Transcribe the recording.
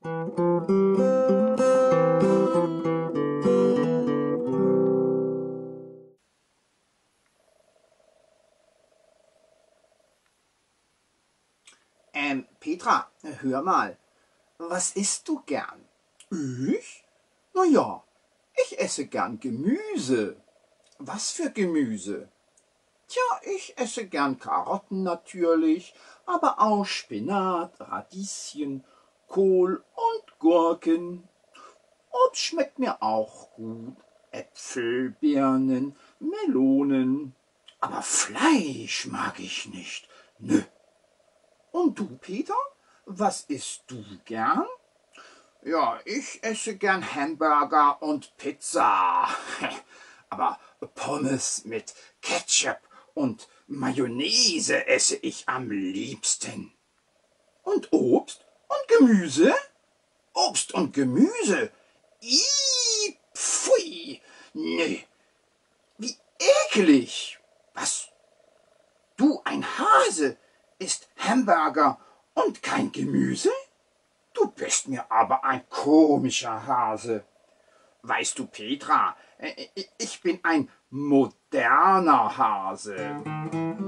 Ähm, Petra, hör mal, was isst du gern? Ich? Na ja, ich esse gern Gemüse. Was für Gemüse? Tja, ich esse gern Karotten natürlich, aber auch Spinat, Radieschen, Kohl und Gurken. Obst schmeckt mir auch gut. Äpfel, Birnen, Melonen. Aber Fleisch mag ich nicht. Nö. Und du, Peter? Was isst du gern? Ja, ich esse gern Hamburger und Pizza. Aber Pommes mit Ketchup und Mayonnaise esse ich am liebsten. Und Obst und Gemüse? Obst und Gemüse? Ih, pfui, nee. Wie ekelig. Was? Du, ein Hase, isst Hamburger und kein Gemüse? Du bist mir aber ein komischer Hase. Weißt du, Petra, äh, ich bin ein moderner Hase.